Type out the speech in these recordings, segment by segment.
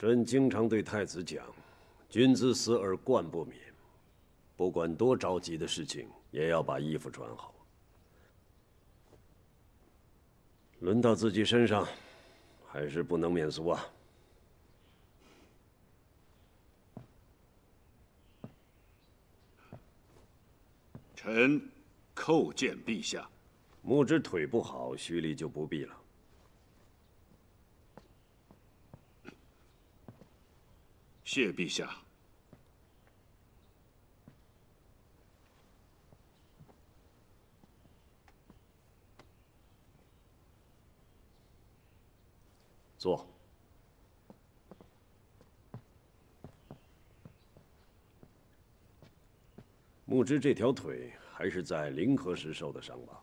朕经常对太子讲：“君子死而冠不免。”不管多着急的事情，也要把衣服穿好。轮到自己身上，还是不能免俗啊！臣叩见陛下。木之腿不好，徐礼就不必了。谢陛下。坐。木之这条腿还是在临河时受的伤吧？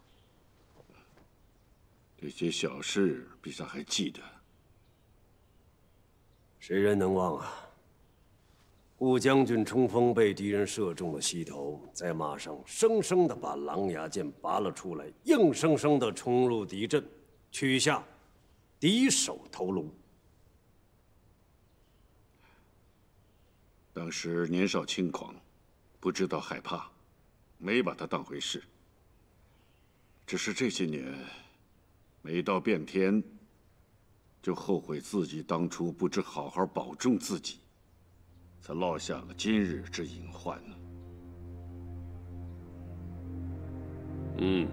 这些小事，陛下还记得？谁人能忘啊？顾将军冲锋被敌人射中了膝头，在马上生生的把狼牙剑拔了出来，硬生生的冲入敌阵，取下敌首头颅。当时年少轻狂，不知道害怕，没把他当回事。只是这些年，每到变天，就后悔自己当初不知好好保重自己。才落下了今日之隐患呢。嗯，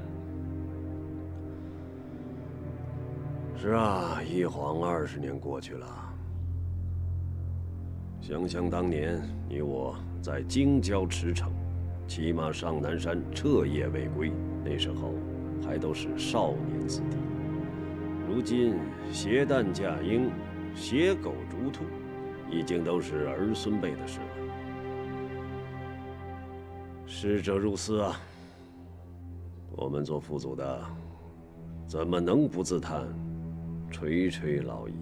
是啊，一晃二十年过去了。想想当年你我在京郊驰骋，骑马上南山，彻夜未归，那时候还都是少年子弟。如今携担驾鹰，携狗逐兔。已经都是儿孙辈的事了。逝者如斯啊，我们做父祖的，怎么能不自叹垂垂老矣？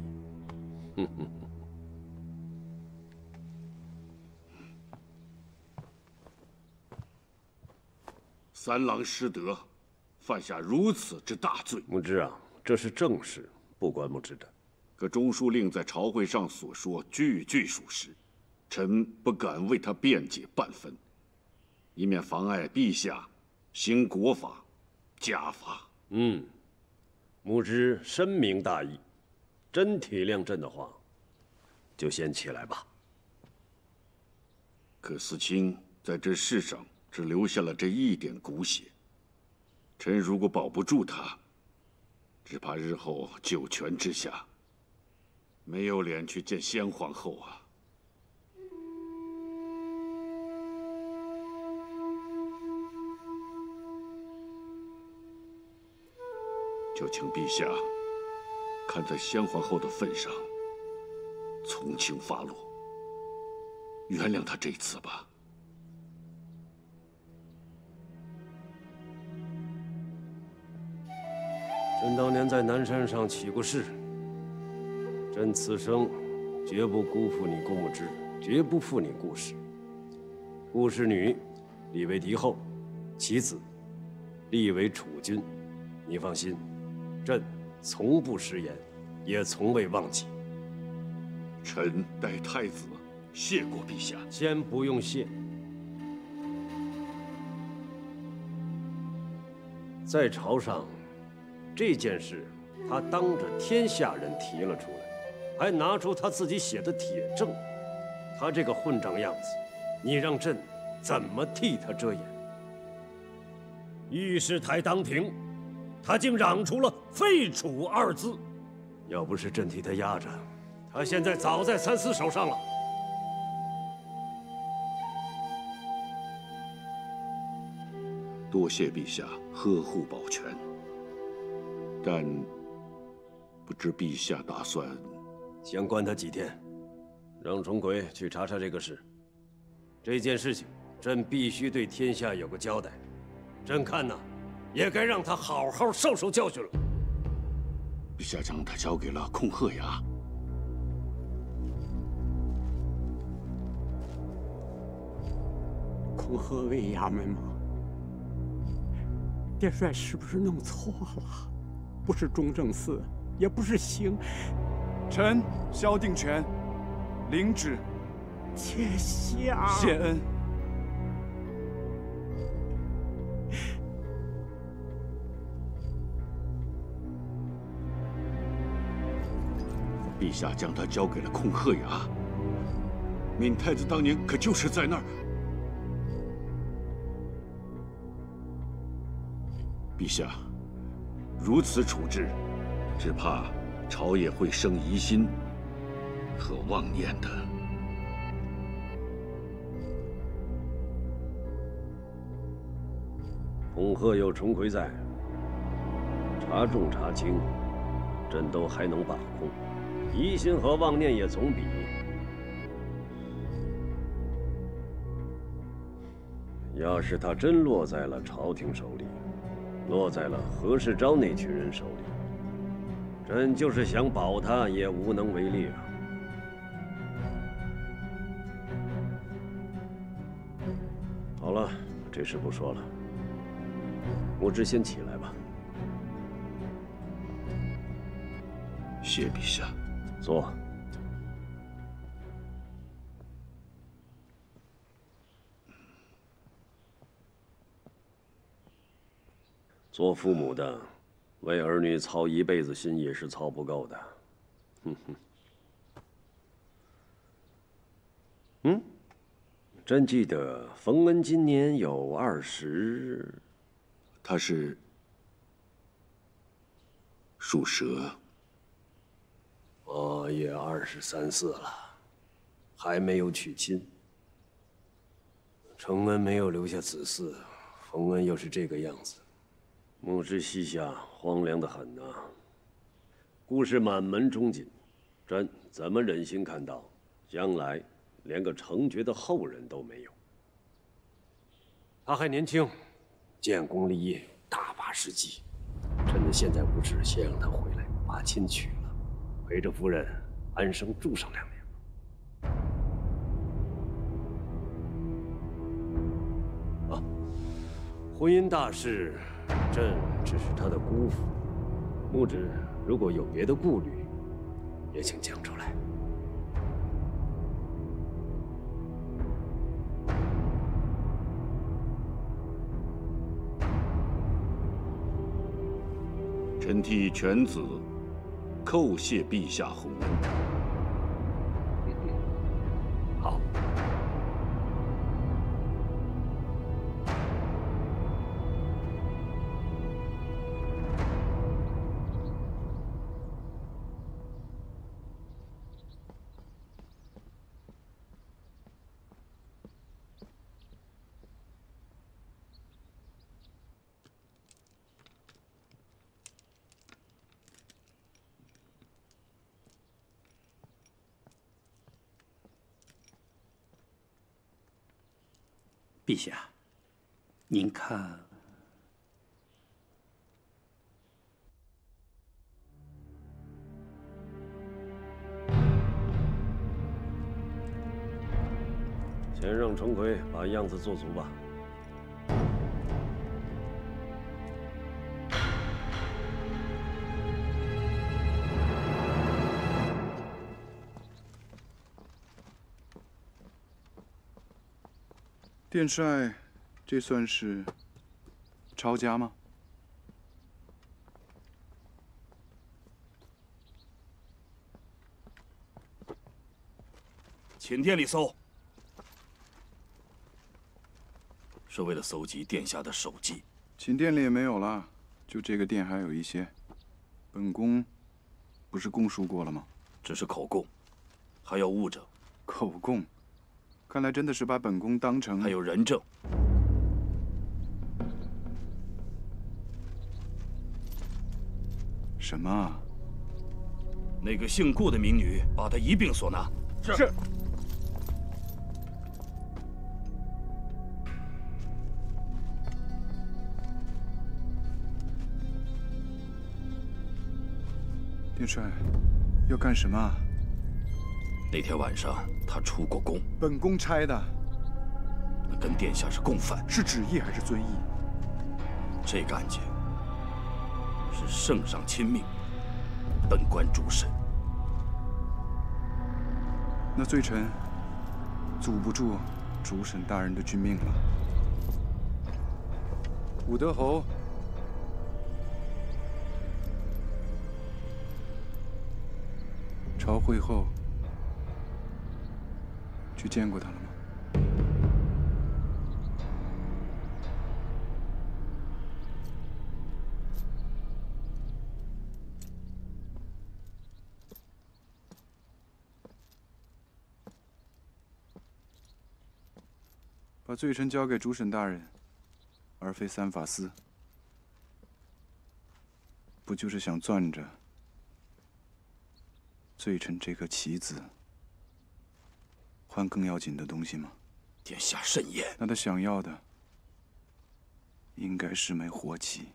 哼哼。三郎失德，犯下如此之大罪。木之啊，这是正事，不关木之的。可中书令在朝会上所说句句属实，臣不敢为他辩解半分，以免妨碍陛下行国法、家法。嗯，母之深明大义，真体谅朕的话，就先起来吧。可思清在这世上只留下了这一点骨血，臣如果保不住他，只怕日后九泉之下。没有脸去见先皇后啊！就请陛下看在先皇后的份上，从轻发落，原谅他这次吧。朕当年在南山上起过誓。朕此生绝不辜负你顾木之，绝不负你顾氏。顾氏女立为嫡后，其子立为储君。你放心，朕从不食言，也从未忘记。臣代太子谢过陛下。先不用谢，在朝上这件事，他当着天下人提了出来。还拿出他自己写的铁证，他这个混账样子，你让朕怎么替他遮掩？御史台当庭，他竟嚷出了“废楚”二字，要不是朕替他压着，他现在早在三司手上了。多谢陛下呵护保全，但不知陛下打算。先关他几天，让钟馗去查查这个事。这件事情，朕必须对天下有个交代。朕看呐，也该让他好好受受教训了。陛下将他交给了控鹤衙。控鹤卫衙门吗？殿帅是不是弄错了？不是中正寺，也不是兴。臣萧定权，领旨，且下。谢恩。陛下将他交给了控鹤牙。闵太子当年可就是在那儿。陛下，如此处置，只怕朝野会生疑心和妄念的。恐吓有重奎在，查重查轻，朕都还能把控。疑心和妄念也总比……要是他真落在了朝廷手里，落在了何世昭那群人手里，朕就是想保他也无能为力啊！好了，这事不说了。穆之先起来吧。谢陛下。坐。做父母的，为儿女操一辈子心也是操不够的。哼哼。嗯，朕记得冯恩今年有二十。他是属蛇。我也二十三四了，还没有娶亲。承恩没有留下子嗣，冯恩又是这个样子，牧之膝下荒凉的很呐。故事满门忠锦，朕怎么忍心看到将来连个成爵的后人都没有？他还年轻，建功立业大把时机。趁着现在无事，先让他回来把亲娶了。陪着夫人安生住上两年啊，婚姻大事，朕只是他的姑父。木之如果有别的顾虑，也请讲出来。臣替犬子。叩谢陛下洪恩。好。陛下，您看，先让程奎把样子做足吧。殿帅，这算是抄家吗？寝殿里搜，是为了搜集殿下的手迹。寝殿里也没有了，就这个殿还有一些。本宫不是供述过了吗？只是口供，还要物证。口供。看来真的是把本宫当成……还有人证。什么？那个姓顾的民女，把她一并所拿。是。殿帅，要干什么？那天晚上。他出过宫，本宫差的。那跟殿下是共犯，是旨意还是遵义？这个案件是圣上亲命，本官主审。那罪臣阻不住主审大人的君命了。武德侯，朝会后去见过他了吗？把罪臣交给主审大人，而非三法司，不就是想攥着罪臣这颗棋子，换更要紧的东西吗？殿下慎言。那他想要的，应该是枚活棋。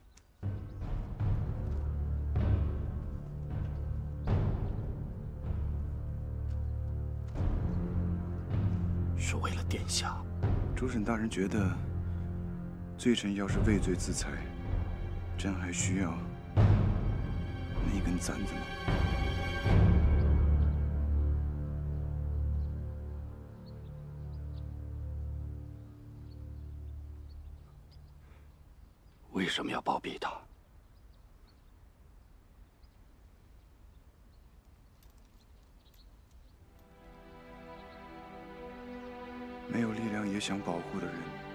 是为了殿下。主审大人觉得，罪臣要是畏罪自裁，朕还需要那根簪子吗？为什么要包庇他？没有力量也想保护的人。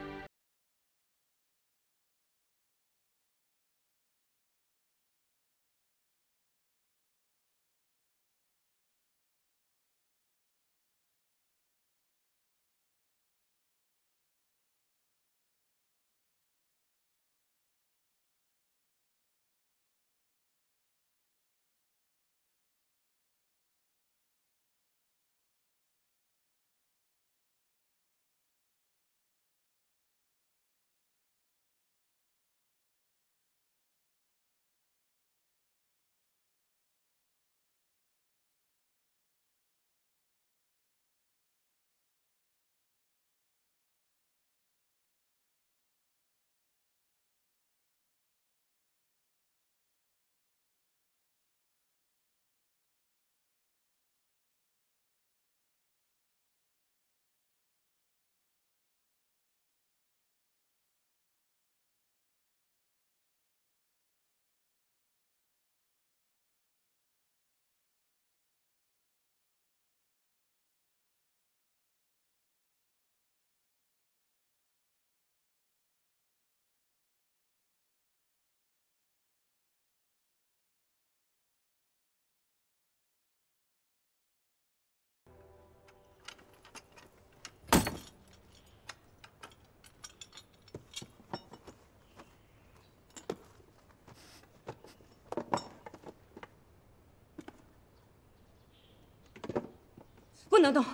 不能动，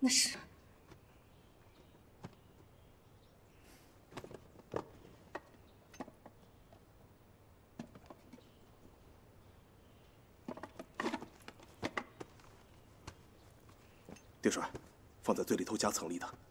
那是。丁帅，放在最里头夹层里的。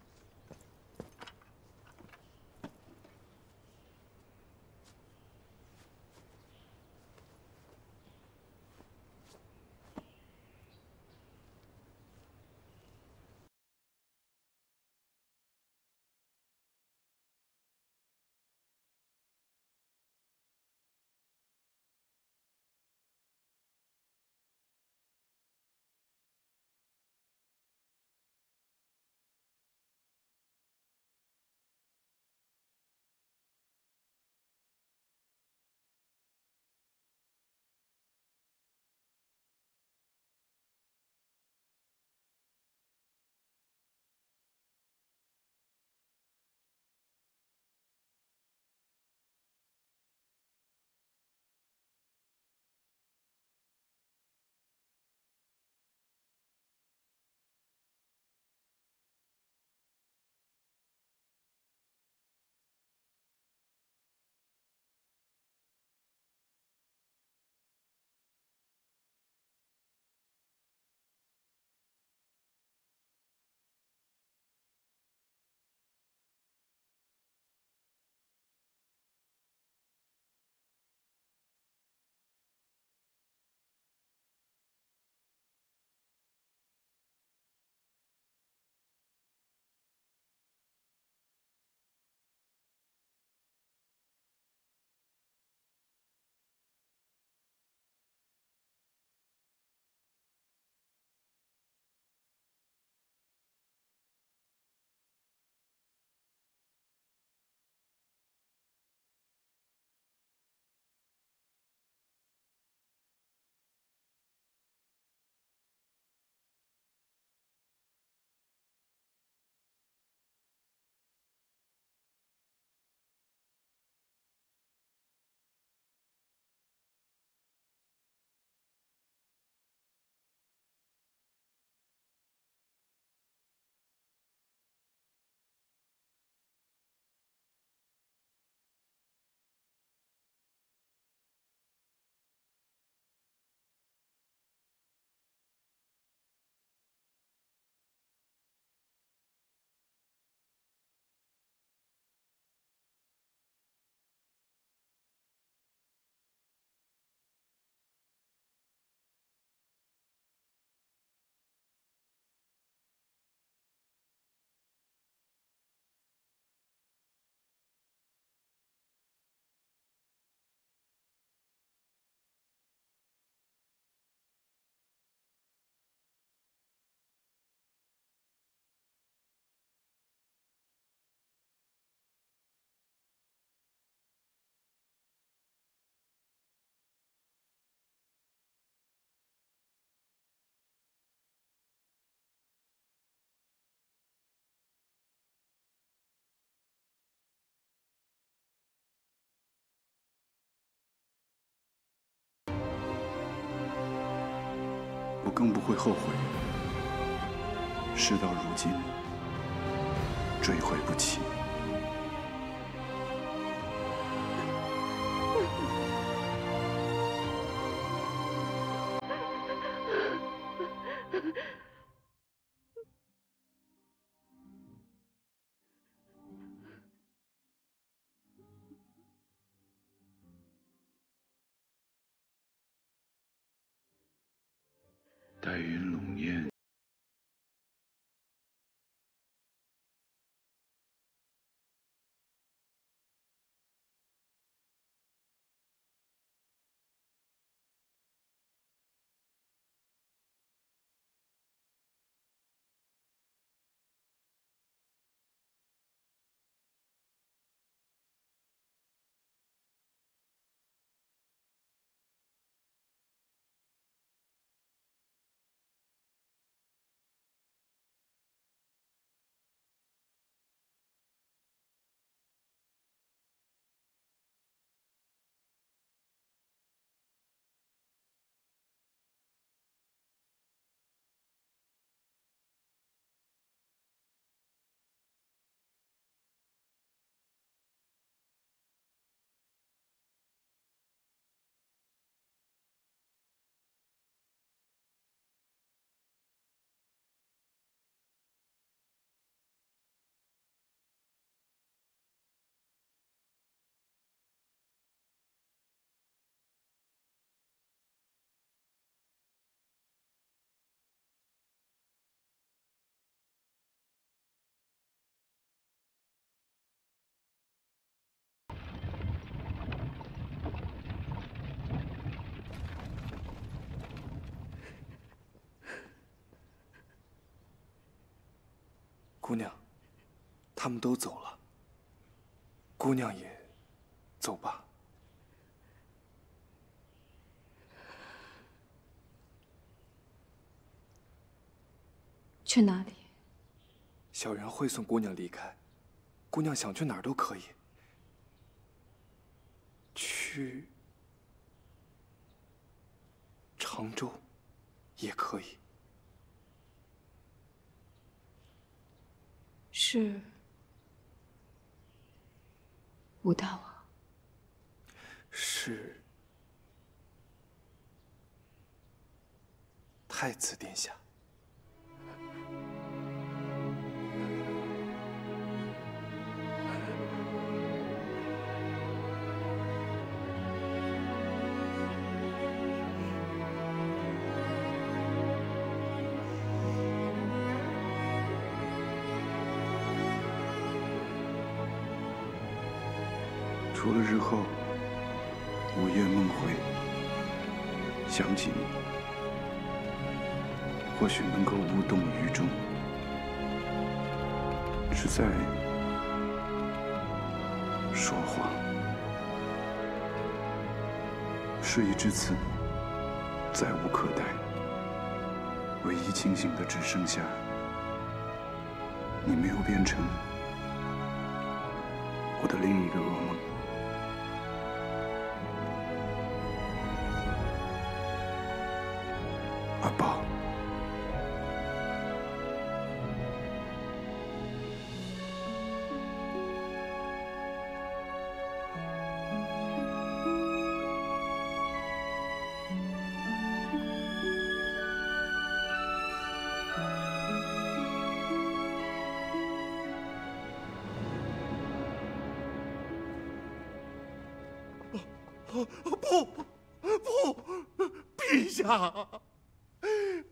更不会后悔。事到如今，追悔不起。姑娘，他们都走了。姑娘也走吧。去哪里？小人会送姑娘离开。姑娘想去哪儿都可以。去常州也可以。是武大王。是太子殿下。除了日后午夜梦回，想起你，或许能够无动于衷，只在说谎。事已至此，再无可待，唯一清醒的只剩下你没有变成我的另一个噩梦。下，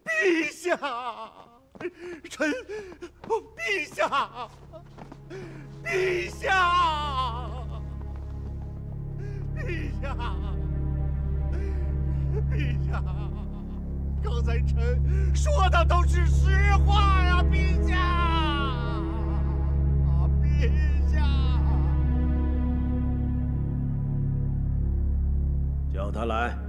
陛下，臣，陛下，陛下，陛下，陛下，刚才臣说的都是实话呀，陛下，陛下。叫他来。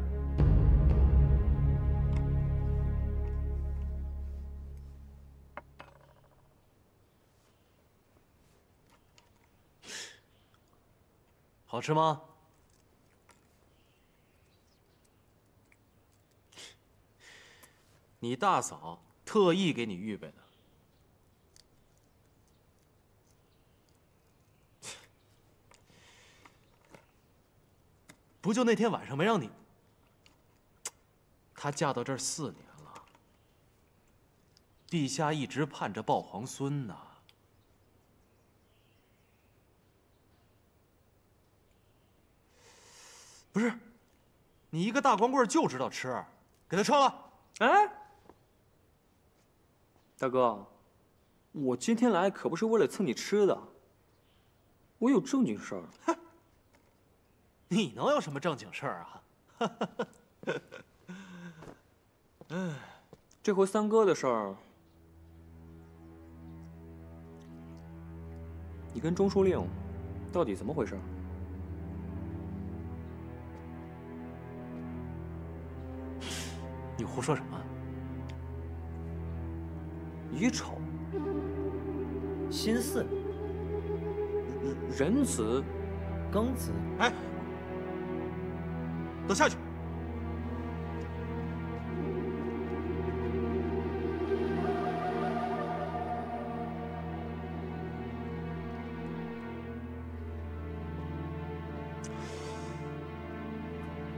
好吃吗？你大嫂特意给你预备的。不就那天晚上没让你？她嫁到这儿四年了，陛下一直盼着抱皇孙呢。不是，你一个大光棍就知道吃，给他撤了。哎，大哥，我今天来可不是为了蹭你吃的，我有正经事儿。哼，你能有什么正经事儿啊？哎，这回三哥的事儿，你跟中书令到底怎么回事？你胡说什么？乙丑、辛巳、壬子、庚子。哎，都下去！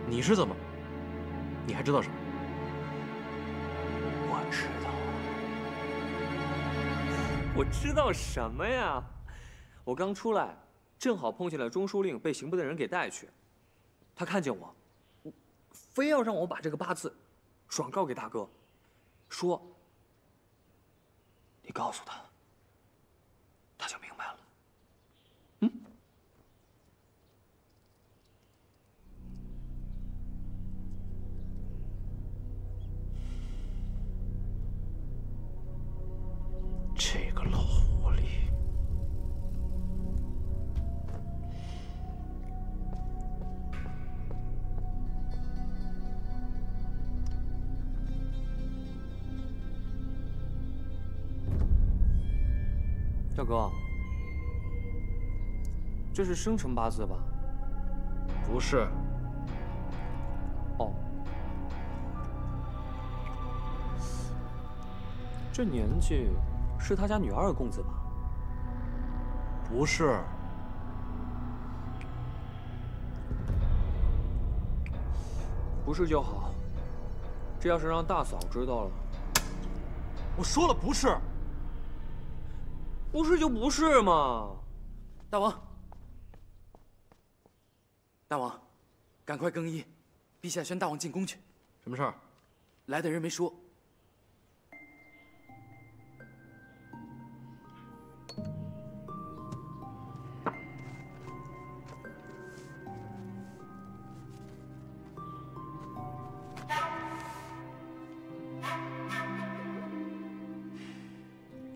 你是怎么？你还知道什么？我知道什么呀？我刚出来，正好碰见了中书令被刑部的人给带去。他看见我，非要让我把这个八字转告给大哥，说你告诉他，哥，这是生辰八字吧？不是。哦，这年纪是他家女二公子吧？不是。不是就好。这要是让大嫂知道了，我说了不是。不是就不是嘛。大王，大王，赶快更衣，陛下宣大王进宫去。什么事儿？来的人没说。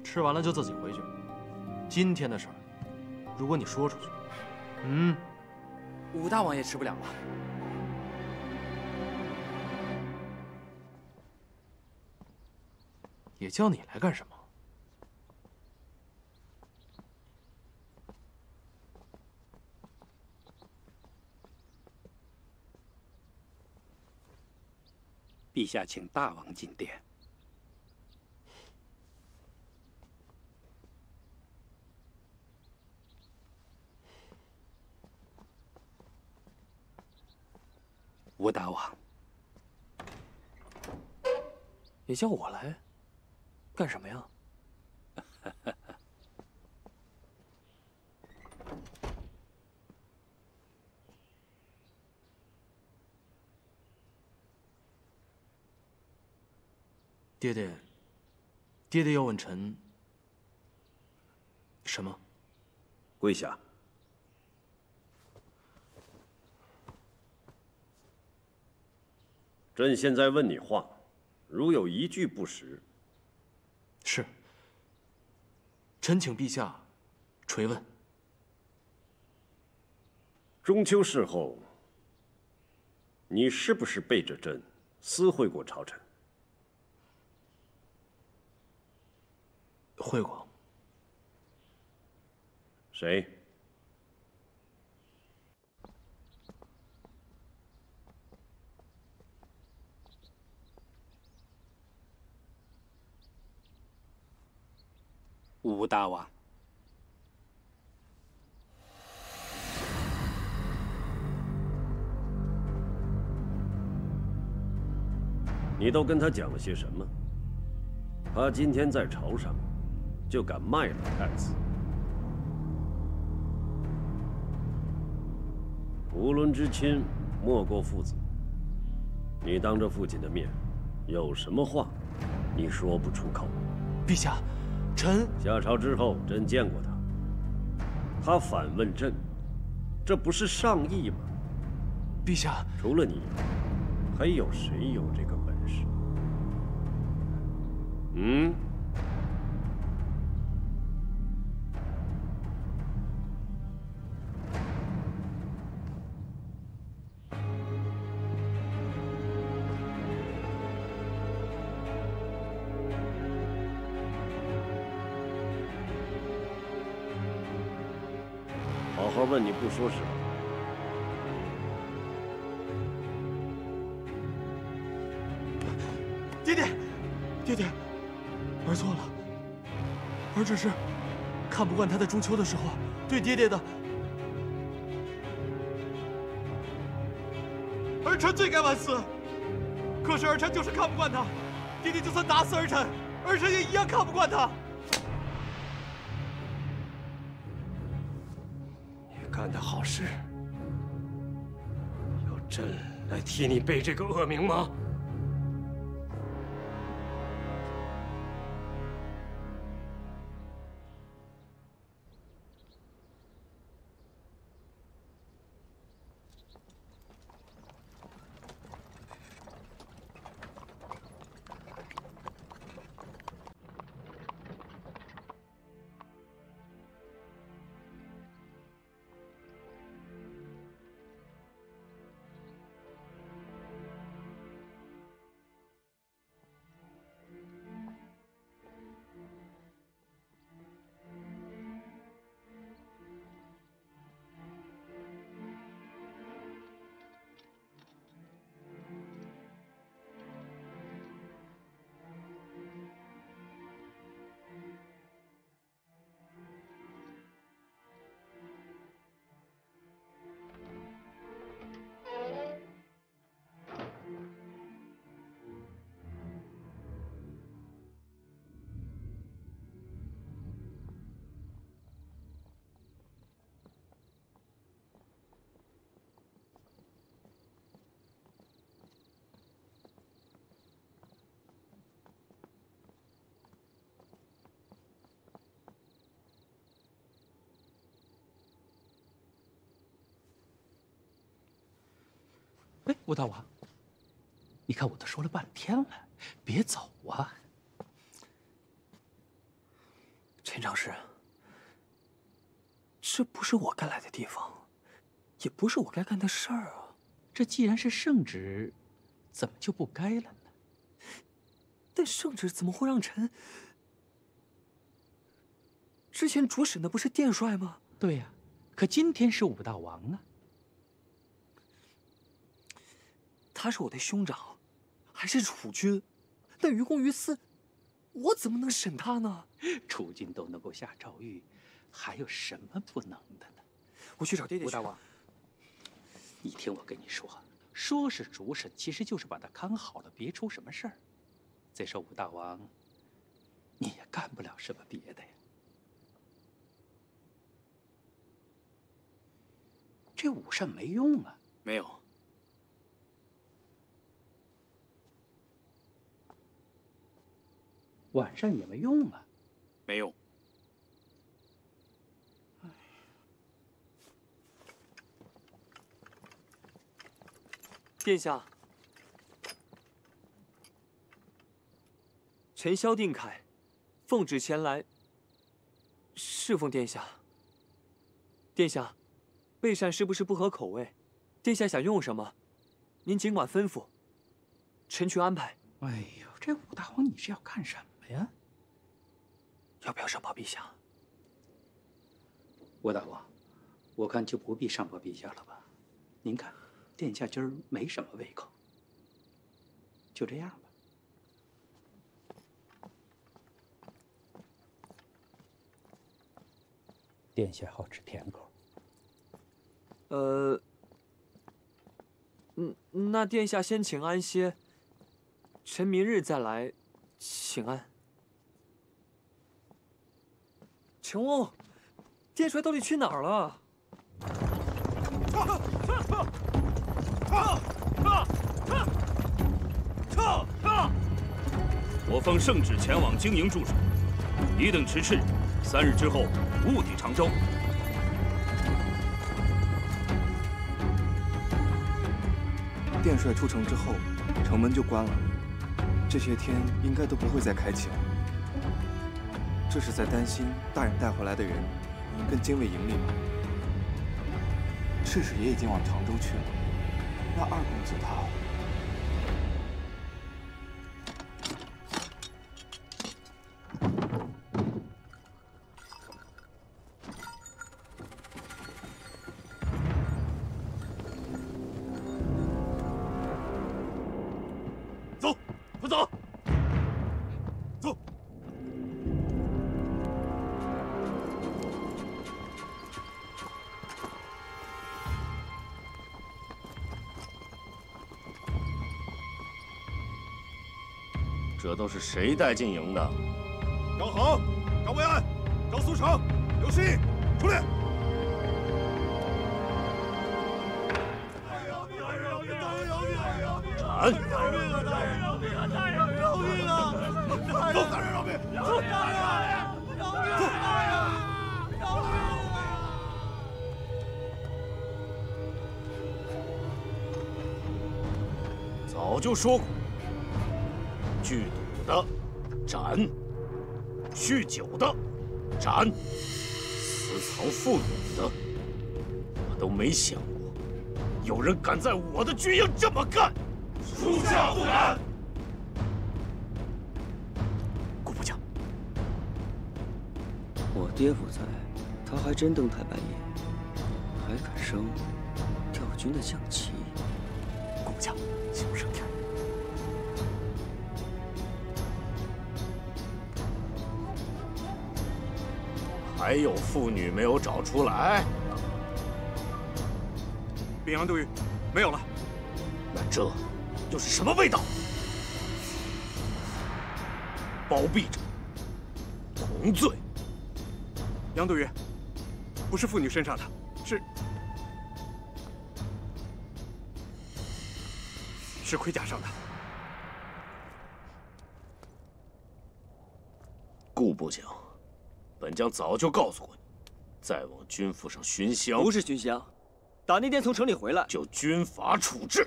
吃完了就自己回去。今天的事儿，如果你说出去，嗯，武大王也吃不了了。也叫你来干什么？陛下，请大王进殿。吴大王，你叫我来干什么呀？爹爹，爹爹要问臣什么？跪下。朕现在问你话，如有一句不实，是。臣请陛下垂问。中秋事后，你是不是背着朕私会过朝臣？会过。谁？武大王。你都跟他讲了些什么？他今天在朝上，就敢卖了太子。无伦之亲，莫过父子。你当着父亲的面，有什么话，你说不出口？陛下，臣下朝之后，朕见过他。他反问朕，这不是上意吗？陛下，除了你，还有谁有这个本事？嗯？好好问你不说实话。爹爹，爹爹，儿错了。儿只是看不惯他在中秋的时候对爹爹的。儿臣罪该万死，可是儿臣就是看不惯他。爹爹就算打死儿臣，儿臣也一样看不惯他。是，要朕来替你背这个恶名吗？哎，武大王，你看我都说了半天了，别走啊！陈长史，这不是我该来的地方，也不是我该干的事儿啊。这既然是圣旨，怎么就不该了呢？但圣旨怎么会让臣？之前主审的不是殿帅吗？对呀，可今天是武大王啊。他是我的兄长，还是储君，那于公于私，我怎么能审他呢？储君都能够下诏狱，还有什么不能的呢？我去找爹爹。武大王，你听我跟你说，说是主审，其实就是把他看好了，别出什么事儿。再说武大王，你也干不了什么别的呀。这武善没用啊。没有。晚上也没用啊，没用。殿下，臣萧定凯，奉旨前来侍奉殿下。殿下，备膳是不是不合口味？殿下想用什么，您尽管吩咐，臣去安排。哎呦，这武大王你是要干什么呀？要不要上报陛下？我大王，我看就不必上报陛下了吧。您看，殿下今儿没什么胃口，就这样吧。殿下好吃甜口。呃，嗯，那殿下先请安歇，臣明日再来请安。琼翁，殿帅到底去哪儿了？我奉圣旨前往经营驻守，你等迟迟，三日之后务抵常州。殿帅出城之后，城门就关了，这些天应该都不会再开启了。这是在担心大人带回来的人跟精卫营里吗？赤使也已经往常州去了，那二公子他……都是谁带进营的？张衡、张维安、张苏成、刘希，出列！斩！走，大人饶命！走，大人！走！早就说过，聚赌的斩，酗酒的斩，私藏妇女的，我都没想过有人敢在我的军营这么干。属下不敢。顾部将，我爹不在，他还真登台半夜，还敢升调军的将旗。还有妇女没有找出来？禀杨都尉，没有了。那这又是什么味道？包庇者，同罪。杨都尉，不是妇女身上的，是是盔甲上的。顾部将，本将早就告诉过你，再往军府上寻香，不是寻香，打那天从城里回来就军法处置。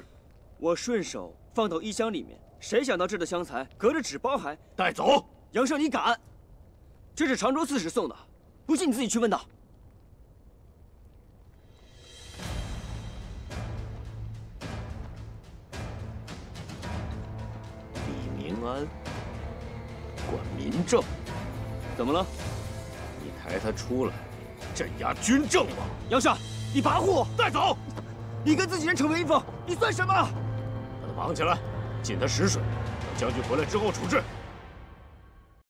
我顺手放到衣箱里面，谁想到这的香材隔着纸包还带走？杨胜，你敢？这是常州刺史送的，不信你自己去问他。李明安管民政，怎么了？你抬他出来镇压军政吗？杨夏，你跋扈！带走！你跟自己人逞威风，你算什么？把他绑起来，浸他食水，等将军回来之后处置。